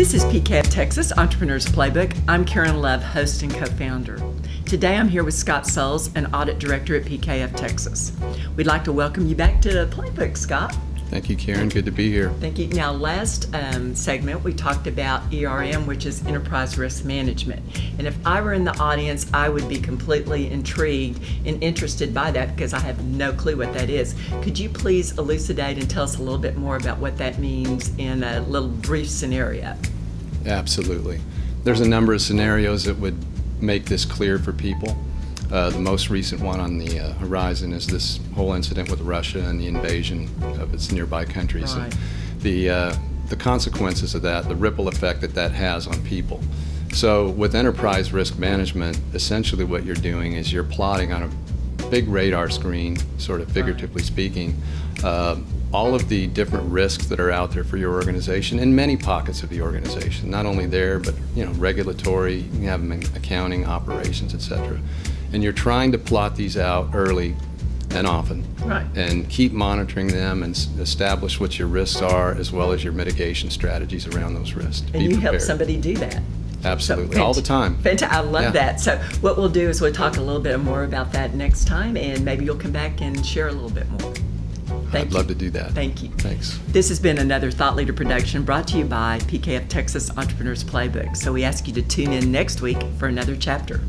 This is PKF Texas Entrepreneurs Playbook. I'm Karen Love, host and co founder. Today I'm here with Scott Soles, an audit director at PKF Texas. We'd like to welcome you back to the Playbook, Scott. Thank you, Karen. Good to be here. Thank you. Now, last um, segment we talked about ERM, which is Enterprise Risk Management. And if I were in the audience, I would be completely intrigued and interested by that because I have no clue what that is. Could you please elucidate and tell us a little bit more about what that means in a little brief scenario? Absolutely. There's a number of scenarios that would make this clear for people. Uh, the most recent one on the uh, horizon is this whole incident with Russia and the invasion of its nearby countries. Right. And the, uh, the consequences of that, the ripple effect that that has on people. So, with enterprise risk management, essentially what you're doing is you're plotting on a big radar screen, sort of figuratively speaking, uh, all of the different risks that are out there for your organization in many pockets of the organization. Not only there, but you know, regulatory, you have them in accounting, operations, etc. And you're trying to plot these out early and often, Right. and keep monitoring them and s- establish what your risks are, as well as your mitigation strategies around those risks. And Be you help somebody do that. Absolutely, So, all the time. Fantastic. I love Yeah. that. So, what we'll do is we'll talk a little bit more about that next time, and maybe you'll come back and share a little bit more. Thank I'd you. love to do that. Thank you. Thanks. This has been another Thought Leader production brought to you by PKF Texas Entrepreneurs Playbook. So, we ask you to tune in next week for another chapter.